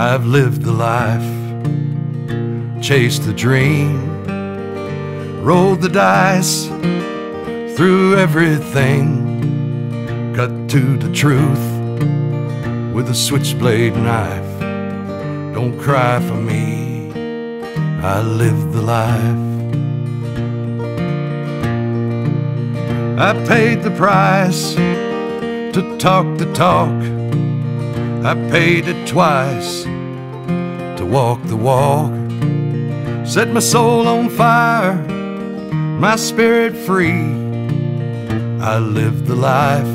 I've lived the life, chased the dream, rolled the dice through everything, cut to the truth with a switchblade knife. Don't cry for me, I lived the life. I paid the price to talk the talk. I paid it twice to walk the walk. Set my soul on fire, my spirit free. I lived the life,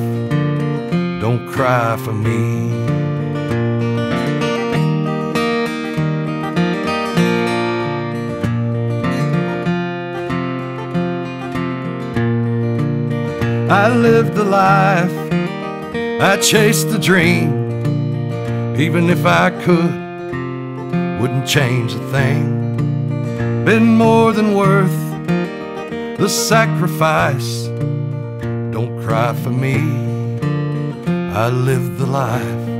don't cry for me. I lived the life, I chased the dream. Even if I could, wouldn't change a thing. Been more than worth the sacrifice. Don't cry for me, I lived the life.